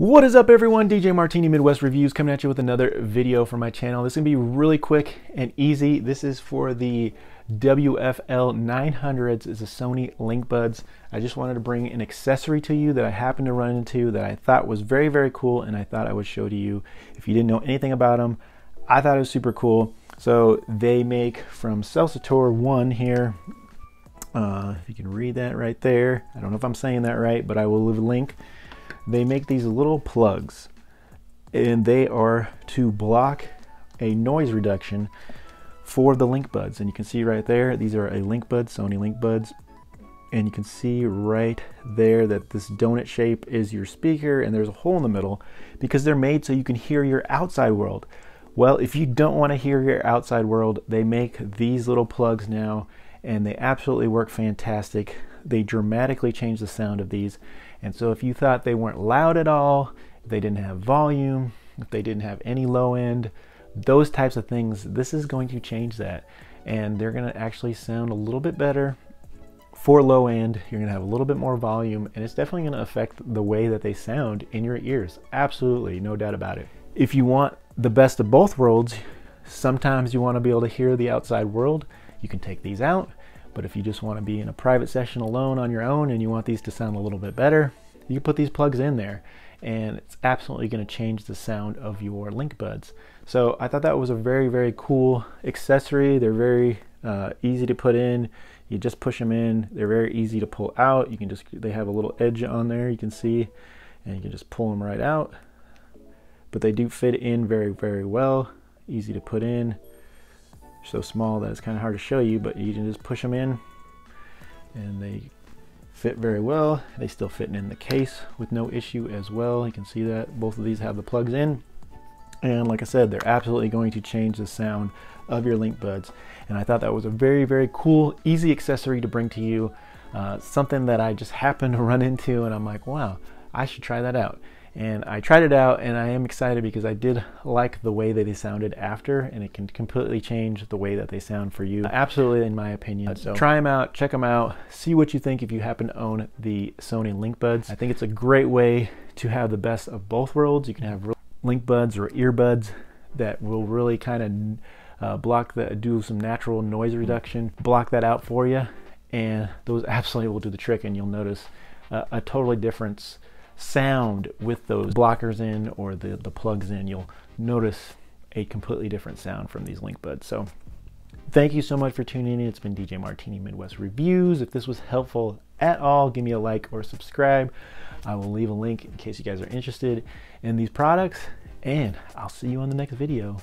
What is up everyone? DJ Martini Midwest Reviews coming at you with another video for my channel. This is going to be really quick and easy. This is for the WFL 900s. It's a Sony Link Buds. I just wanted to bring an accessory to you that I happened to run into that I thought was very, very cool and I thought I would show to you. If you didn't know anything about them, I thought it was super cool. So they make from Celsitor 1 here. Uh, if you can read that right there. I don't know if I'm saying that right, but I will leave a link they make these little plugs and they are to block a noise reduction for the link buds. And you can see right there these are a link bud sony link buds. And you can see right there that this donut shape is your speaker and there's a hole in the middle because they're made so you can hear your outside world. Well if you don't want to hear your outside world they make these little plugs now and they absolutely work fantastic they dramatically change the sound of these and so if you thought they weren't loud at all, if they didn't have volume, if they didn't have any low end, those types of things, this is going to change that. And they're going to actually sound a little bit better for low end. You're going to have a little bit more volume, and it's definitely going to affect the way that they sound in your ears. Absolutely, no doubt about it. If you want the best of both worlds, sometimes you want to be able to hear the outside world. You can take these out but if you just want to be in a private session alone on your own and you want these to sound a little bit better, you can put these plugs in there and it's absolutely going to change the sound of your link buds. So I thought that was a very, very cool accessory. They're very uh, easy to put in. You just push them in. They're very easy to pull out. You can just, they have a little edge on there you can see and you can just pull them right out. But they do fit in very, very well. Easy to put in so small that it's kind of hard to show you, but you can just push them in and they fit very well. They still fit in the case with no issue as well. You can see that both of these have the plugs in. And like I said, they're absolutely going to change the sound of your link buds. And I thought that was a very, very cool, easy accessory to bring to you. Uh, something that I just happened to run into and I'm like, wow, I should try that out and I tried it out and I am excited because I did like the way that they sounded after and it can completely change the way that they sound for you. Absolutely in my opinion. So try them out check them out see what you think if you happen to own the Sony Link Buds I think it's a great way to have the best of both worlds. You can have link buds or earbuds that will really kind of uh, block the do some natural noise reduction block that out for you and those absolutely will do the trick and you'll notice uh, a totally difference sound with those blockers in or the, the plugs in, you'll notice a completely different sound from these link buds. So thank you so much for tuning in. It's been DJ Martini Midwest Reviews. If this was helpful at all, give me a like or subscribe. I will leave a link in case you guys are interested in these products and I'll see you on the next video.